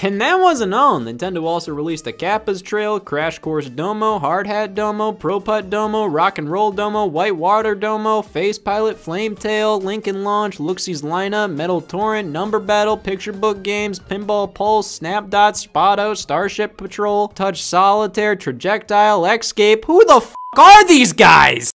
And that wasn't all. Nintendo also released the Kappa's Trail, Crash Course Domo, Hard Hat Domo, Pro Putt Domo, Rock and Roll Domo, White Water Domo, Face Pilot, Flame Tail, Link 'n' Launch, Looksley's Line Up, Metal Torrent, Number Battle, Picture Book Games, Pinball Pulse, Snap Dot, Spotto, Starship Patrol, Touch Solitaire, Trajectile, Escape. Who the f are these guys?